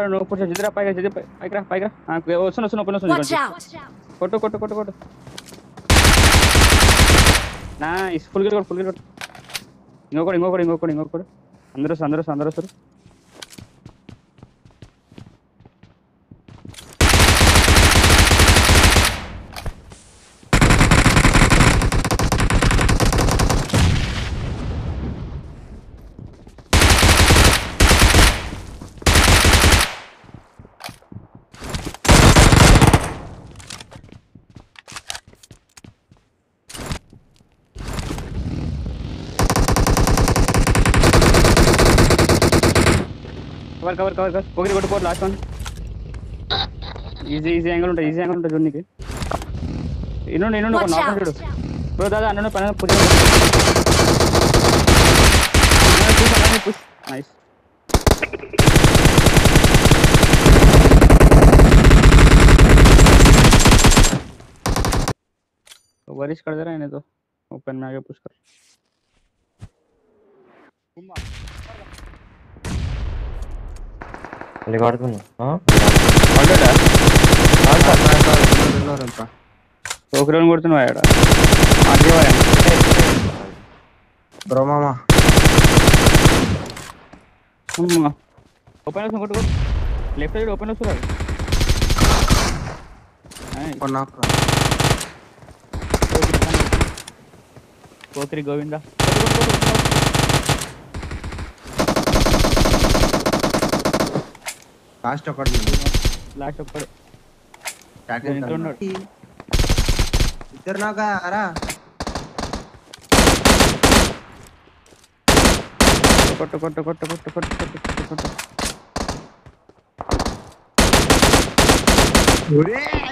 నువ్వు పుష్ జిద్రా పైగా జిద్ర పైకి రా పైకి రా ఆ, వస్తున్నా వస్తున్నా పని Watch వస్తుంది out! కొట్టు కొట్టు కొట్టు కొట్టు నా ఫుల్ గిర్ కొట్టు ఫుల్ గిర్ కొట్టు ఇంకొకటి ఇంకొకటి ఇంకొకటి ఇంకొకటి అందరూ వస్తారు, అందరూ వస్తారు, అందరూ వస్తారు కవర్ కవర్ కవర్ కవర్ ఒకటి కొట్టు పోటు last one easy easy angle ఉంటుంది ఈజీ యాంగిల్ ఉంటుంది చూడు నీకు ఇన్నుండి ఇన్నుండి ఒక Watch నాక్ out! చూడు బ్రో దాదా అన్న పని పుష్ పుష్ నైస్ वरिश कर दे रहा है इन्हें तो ओपन में आगे पुश कर खाली गाड़ दूँ हाँ आ गया आ गया आ गया तो क्रेन गोर्ड तो आया था आगे वाला ब्रो मामा हम ओपन है सुनकर लेफ़्ट साइड ओपन है सुनकर ओपन आप कोत्री Govinda last account last account target ನೋಡಿ इधर ना का आ रहा cut cut cut cut cut cut cut cut अरे